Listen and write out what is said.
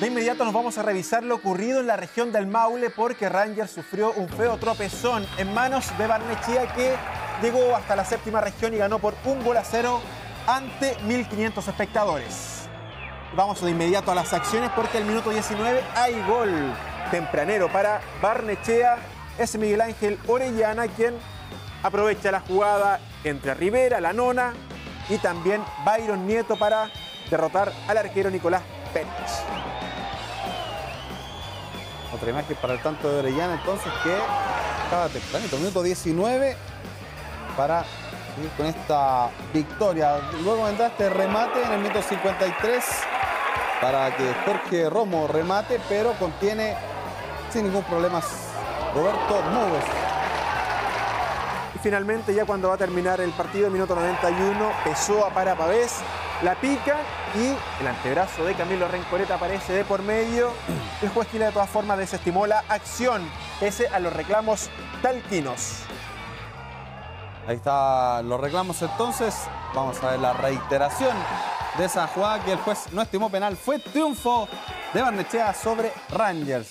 De inmediato nos vamos a revisar lo ocurrido en la región del Maule porque Rangers sufrió un feo tropezón en manos de Barnechea que llegó hasta la séptima región y ganó por un gol a cero ante 1.500 espectadores. Vamos de inmediato a las acciones porque al minuto 19 hay gol tempranero para Barnechea. Es Miguel Ángel Orellana quien aprovecha la jugada entre Rivera, la nona y también Byron Nieto para derrotar al arquero Nicolás Pérez. Otra imagen para el tanto de Orellana entonces que estaba tempranito, minuto 19 para seguir con esta victoria. Luego vendrá este remate en el minuto 53 para que Jorge Romo remate, pero contiene sin ningún problema Roberto Moves. Y finalmente, ya cuando va a terminar el partido, minuto 91, Pessoa para Pavés, la pica y el antebrazo de Camilo Rencoreta aparece de por medio. El juez Quila de todas formas desestimó la acción, pese a los reclamos talquinos. Ahí están los reclamos entonces. Vamos a ver la reiteración de esa jugada que el juez no estimó penal. Fue triunfo de Barnechea sobre Rangers.